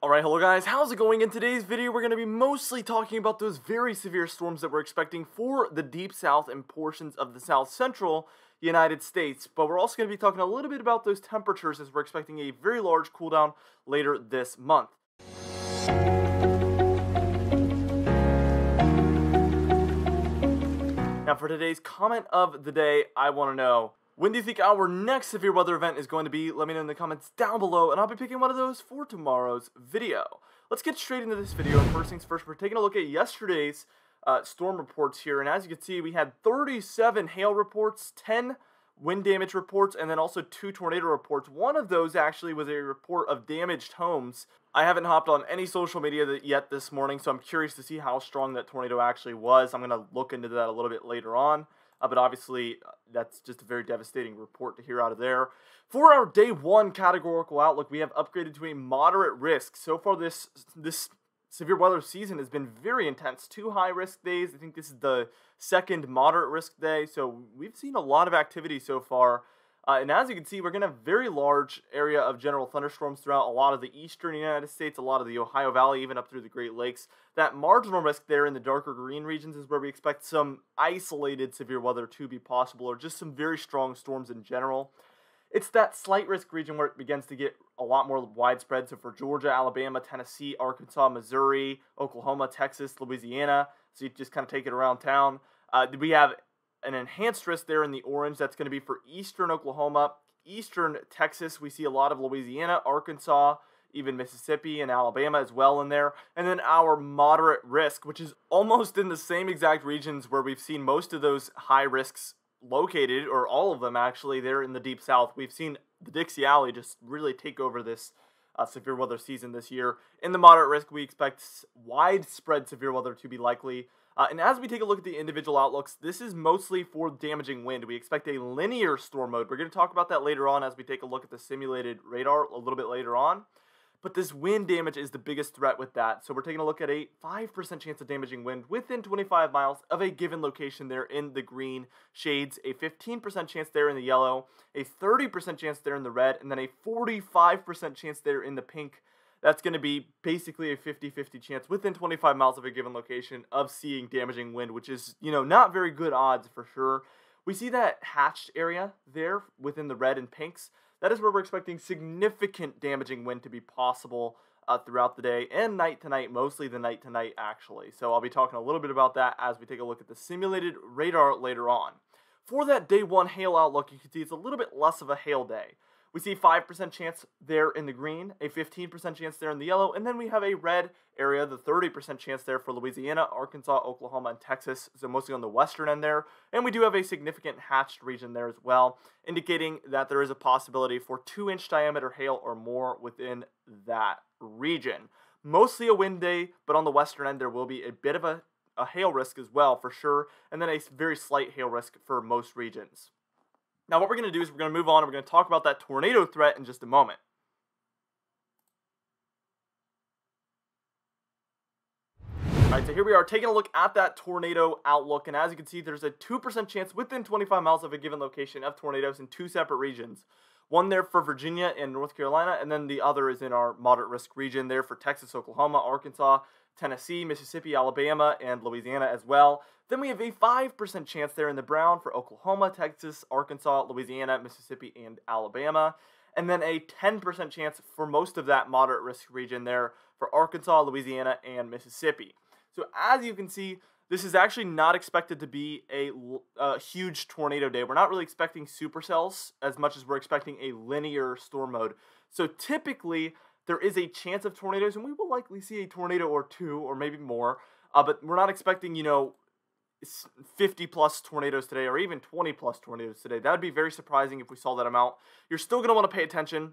Alright, hello guys, how's it going? In today's video, we're going to be mostly talking about those very severe storms that we're expecting for the deep south and portions of the south central United States. But we're also going to be talking a little bit about those temperatures as we're expecting a very large cool down later this month. Now for today's comment of the day, I want to know, when do you think our next severe weather event is going to be? Let me know in the comments down below, and I'll be picking one of those for tomorrow's video. Let's get straight into this video, first things first, we're taking a look at yesterday's uh, storm reports here, and as you can see, we had 37 hail reports, 10 wind damage reports, and then also two tornado reports. One of those actually was a report of damaged homes. I haven't hopped on any social media yet this morning, so I'm curious to see how strong that tornado actually was. I'm going to look into that a little bit later on. Uh, but obviously, uh, that's just a very devastating report to hear out of there. For our day one categorical outlook, we have upgraded to a moderate risk. So far, this this severe weather season has been very intense. Two high risk days. I think this is the second moderate risk day. So we've seen a lot of activity so far. Uh, and as you can see, we're going to have very large area of general thunderstorms throughout a lot of the eastern United States, a lot of the Ohio Valley, even up through the Great Lakes. That marginal risk there in the darker green regions is where we expect some isolated severe weather to be possible, or just some very strong storms in general. It's that slight risk region where it begins to get a lot more widespread. So for Georgia, Alabama, Tennessee, Arkansas, Missouri, Oklahoma, Texas, Louisiana, so you just kind of take it around town. Uh, we have an enhanced risk there in the orange. That's going to be for eastern Oklahoma, eastern Texas. We see a lot of Louisiana, Arkansas, even Mississippi and Alabama as well in there. And then our moderate risk, which is almost in the same exact regions where we've seen most of those high risks located, or all of them actually, there in the deep south. We've seen the Dixie Alley just really take over this uh, severe weather season this year. In the moderate risk, we expect widespread severe weather to be likely. Uh, and as we take a look at the individual outlooks, this is mostly for damaging wind. We expect a linear storm mode. We're going to talk about that later on as we take a look at the simulated radar a little bit later on. But this wind damage is the biggest threat with that. So we're taking a look at a 5% chance of damaging wind within 25 miles of a given location there in the green shades, a 15% chance there in the yellow, a 30% chance there in the red, and then a 45% chance there in the pink. That's going to be basically a 50-50 chance within 25 miles of a given location of seeing damaging wind, which is, you know, not very good odds for sure. We see that hatched area there within the red and pinks. That is where we're expecting significant damaging wind to be possible uh, throughout the day and night to night, mostly the night to night actually. So I'll be talking a little bit about that as we take a look at the simulated radar later on. For that day one hail outlook, you can see it's a little bit less of a hail day. We see 5% chance there in the green, a 15% chance there in the yellow, and then we have a red area, the 30% chance there for Louisiana, Arkansas, Oklahoma, and Texas, so mostly on the western end there. And we do have a significant hatched region there as well, indicating that there is a possibility for 2 inch diameter hail or more within that region. Mostly a wind day, but on the western end there will be a bit of a, a hail risk as well for sure, and then a very slight hail risk for most regions. Now what we're going to do is we're going to move on and we're going to talk about that tornado threat in just a moment. Alright, so here we are taking a look at that tornado outlook, and as you can see, there's a 2% chance within 25 miles of a given location of tornadoes in two separate regions. One there for Virginia and North Carolina, and then the other is in our moderate risk region there for Texas, Oklahoma, Arkansas, Tennessee, Mississippi, Alabama, and Louisiana as well. Then we have a 5% chance there in the brown for Oklahoma, Texas, Arkansas, Louisiana, Mississippi, and Alabama. And then a 10% chance for most of that moderate risk region there for Arkansas, Louisiana, and Mississippi. So as you can see, this is actually not expected to be a, a, huge tornado day. We're not really expecting supercells as much as we're expecting a linear storm mode. So typically, there is a chance of tornadoes, and we will likely see a tornado or two, or maybe more. Uh, but we're not expecting, you know, 50 plus tornadoes today, or even 20 plus tornadoes today. That would be very surprising if we saw that amount. You're still going to want to pay attention,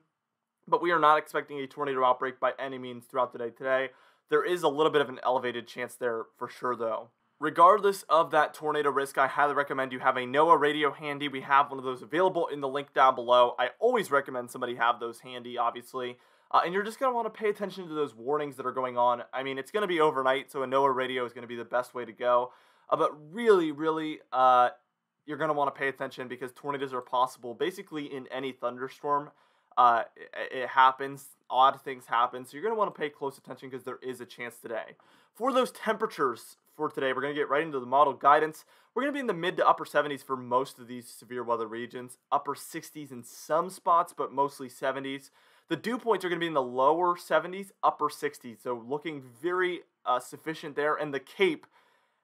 but we are not expecting a tornado outbreak by any means throughout the day today. There is a little bit of an elevated chance there for sure, though. Regardless of that tornado risk, I highly recommend you have a NOAA radio handy. We have one of those available in the link down below. I always recommend somebody have those handy, obviously. Uh, and you're just going to want to pay attention to those warnings that are going on. I mean, it's going to be overnight, so a NOAA radio is going to be the best way to go. Uh, but really, really, uh, you're going to want to pay attention because tornadoes are possible basically in any thunderstorm. Uh, it, it happens. Odd things happen. So you're going to want to pay close attention because there is a chance today. For those temperatures for today, we're going to get right into the model guidance. We're going to be in the mid to upper 70s for most of these severe weather regions, upper 60s in some spots, but mostly 70s. The dew points are going to be in the lower 70s, upper 60s, so looking very uh, sufficient there. And the Cape,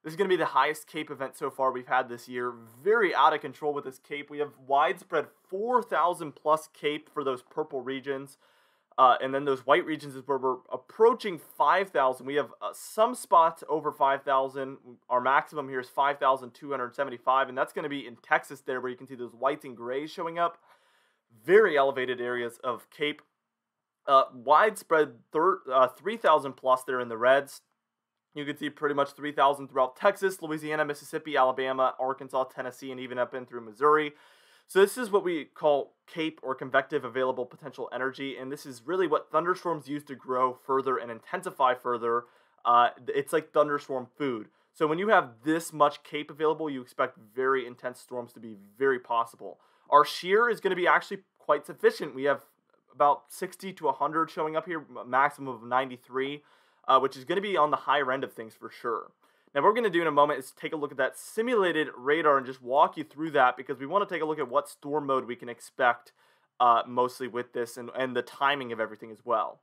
this is going to be the highest Cape event so far we've had this year. Very out of control with this Cape. We have widespread 4,000 plus Cape for those purple regions. Uh, and then those white regions is where we're approaching 5,000. We have uh, some spots over 5,000. Our maximum here is 5,275, and that's going to be in Texas there, where you can see those whites and grays showing up. Very elevated areas of Cape. Uh, widespread uh, 3,000 plus there in the reds. You can see pretty much 3,000 throughout Texas, Louisiana, Mississippi, Alabama, Arkansas, Tennessee, and even up in through Missouri. So this is what we call CAPE or convective available potential energy, and this is really what thunderstorms use to grow further and intensify further. Uh, it's like thunderstorm food. So when you have this much CAPE available, you expect very intense storms to be very possible. Our shear is going to be actually quite sufficient. We have about 60 to 100 showing up here, maximum of 93, uh, which is going to be on the higher end of things for sure. Now, what we're going to do in a moment is take a look at that simulated radar and just walk you through that because we want to take a look at what storm mode we can expect uh, mostly with this and, and the timing of everything as well.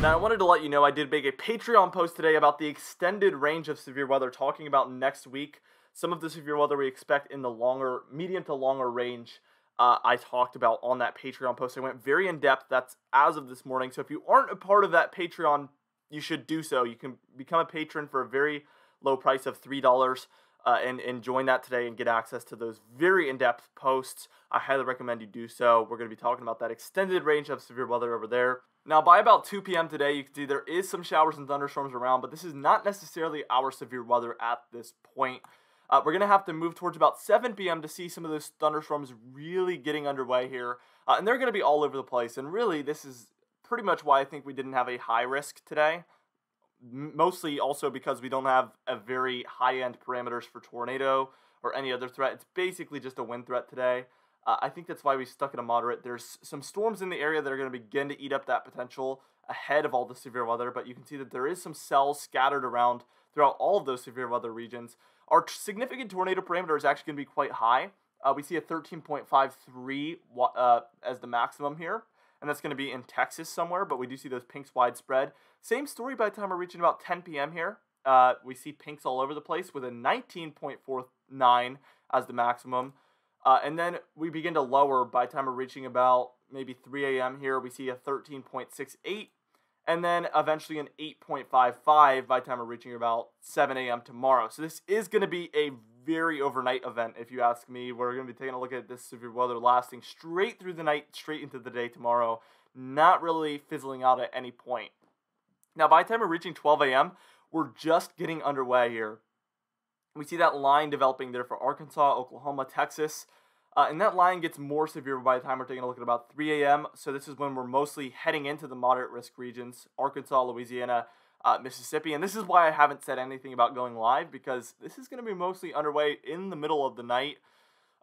Now, I wanted to let you know I did make a Patreon post today about the extended range of severe weather, talking about next week some of the severe weather we expect in the longer, medium to longer range uh, I talked about on that Patreon post. I went very in depth. That's as of this morning. So if you aren't a part of that Patreon, you should do so. You can become a patron for a very low price of three dollars. Uh, and, and join that today and get access to those very in-depth posts. I highly recommend you do so. We're going to be talking about that extended range of severe weather over there. Now, by about 2 p.m. today, you can see there is some showers and thunderstorms around, but this is not necessarily our severe weather at this point. Uh, we're going to have to move towards about 7 p.m. to see some of those thunderstorms really getting underway here. Uh, and they're going to be all over the place. And really, this is pretty much why I think we didn't have a high risk today. mostly also because we don't have a very high end parameters for tornado or any other threat. It's basically just a wind threat today. Uh, I think that's why we stuck at a moderate. There's some storms in the area that are going to begin to eat up that potential ahead of all the severe weather, but you can see that there is some cells scattered around throughout all of those severe weather regions. Our significant tornado parameter is actually going to be quite high. Uh, we see a 13.53 uh, as the maximum here, and that's going to be in Texas somewhere, but we do see those pinks widespread. Same story by the time we're reaching about 10 p.m. here. Uh, we see pinks all over the place with a 19.49 as the maximum. Uh, and then we begin to lower by the time we're reaching about maybe 3 a.m. here. We see a 13.68 and then eventually an 8.55 by the time we're reaching about 7 a.m. tomorrow. So this is going to be a very overnight event, if you ask me. We're going to be taking a look at this severe weather lasting straight through the night, straight into the day tomorrow, not really fizzling out at any point. Now, by the time we're reaching 12 a.m., we're just getting underway here. We see that line developing there for Arkansas, Oklahoma, Texas. Uh, and that line gets more severe by the time we're taking a look at about 3 a.m. So this is when we're mostly heading into the moderate risk regions, Arkansas, Louisiana, uh, Mississippi. And this is why I haven't said anything about going live because this is going to be mostly underway in the middle of the night.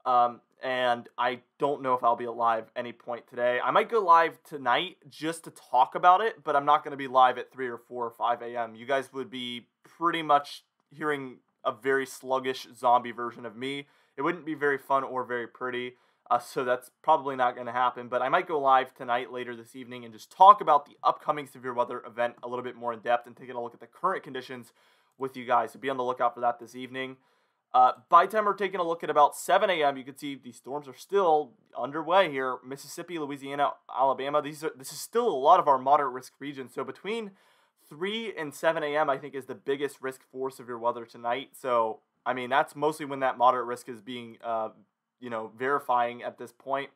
Um, and I don't know if I'll be alive any point today. I might go live tonight just to talk about it, but I'm not going to be live at 3 or 4 or 5 a.m. You guys would be pretty much hearing a very sluggish zombie version of me it wouldn't be very fun or very pretty. Uh, so that's probably not going to happen. But I might go live tonight, later this evening, and just talk about the upcoming severe weather event a little bit more in depth and taking a look at the current conditions with you guys. So be on the lookout for that this evening. Uh, by the time we're taking a look at about 7 a.m., you can see these storms are still underway here. Mississippi, Louisiana, Alabama. These are this is still a lot of our moderate risk regions. So between 3 and 7 a.m., I think is the biggest risk for severe weather tonight. So I mean, that's mostly when that moderate risk is being, uh, you know, verifying at this point.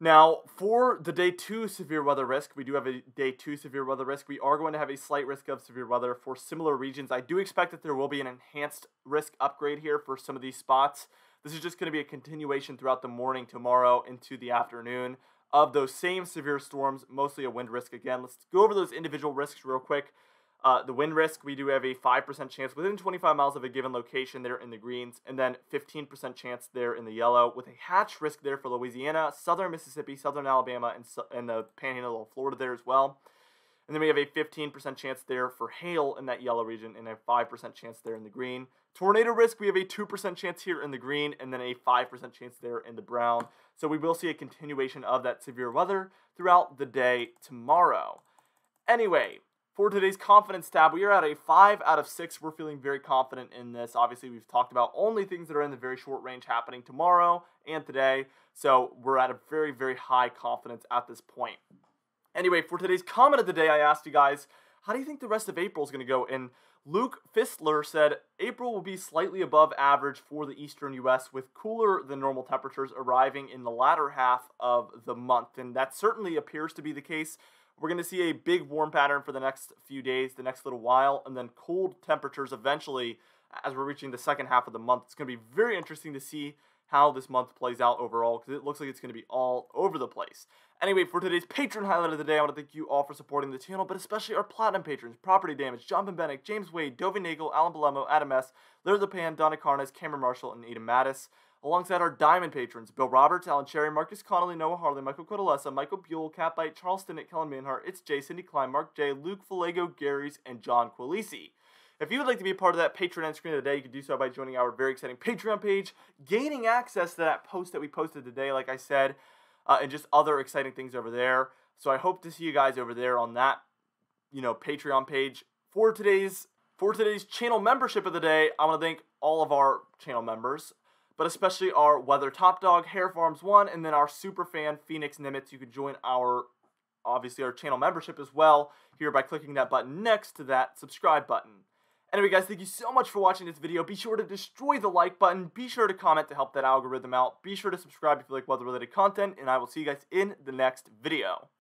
Now, for the day two severe weather risk, we do have a day two severe weather risk. We are going to have a slight risk of severe weather for similar regions. I do expect that there will be an enhanced risk upgrade here for some of these spots. This is just going to be a continuation throughout the morning tomorrow into the afternoon of those same severe storms, mostly a wind risk again. Let's go over those individual risks real quick. Uh, the wind risk, we do have a 5% chance within 25 miles of a given location there in the greens, and then 15% chance there in the yellow, with a hatch risk there for Louisiana, southern Mississippi, southern Alabama, and, and the panhandle of Florida there as well. And then we have a 15% chance there for hail in that yellow region and a 5% chance there in the green. Tornado risk, we have a 2% chance here in the green and then a 5% chance there in the brown. So we will see a continuation of that severe weather throughout the day tomorrow. Anyway, for today's confidence tab, we are at a 5 out of 6. We're feeling very confident in this. Obviously, we've talked about only things that are in the very short range happening tomorrow and today. So we're at a very, very high confidence at this point. Anyway, for today's comment of the day, I asked you guys, how do you think the rest of April is going to go? And Luke Fistler said April will be slightly above average for the eastern U.S. with cooler than normal temperatures arriving in the latter half of the month. And that certainly appears to be the case we're going to see a big warm pattern for the next few days, the next little while, and then cold temperatures eventually as we're reaching the second half of the month. It's going to be very interesting to see how this month plays out overall because it looks like it's going to be all over the place. Anyway, for today's patron highlight of the day, I want to thank you all for supporting the channel, but especially our platinum patrons Property Damage, John Benbenek, James Wade, Dovi Nagel, Alan Balemo, Adam S., Larry LePan, Donna Carnes, Cameron Marshall, and Ada Mattis alongside our diamond patrons Bill Roberts, Alan Cherry, Marcus Connolly, Noah Harley, Michael Codalesa, Michael Buell, Catbite, Charles Stinnett, Kellen Manhart, It's Jay, Cindy Klein, Mark J, Luke Falego, Gary's, and John Quilisi. If you would like to be a part of that Patreon end screen today, you can do so by joining our very exciting Patreon page, gaining access to that post that we posted today, like I said, uh, and just other exciting things over there. So I hope to see you guys over there on that, you know, Patreon page. For today's for today's channel membership of the day, I want to thank all of our channel members but especially our Weather Top Dog, Hair Farms 1, and then our super fan, Phoenix Nimitz. You can join our, obviously, our channel membership as well here by clicking that button next to that subscribe button. Anyway, guys, thank you so much for watching this video. Be sure to destroy the like button. Be sure to comment to help that algorithm out. Be sure to subscribe if you like weather-related content, and I will see you guys in the next video.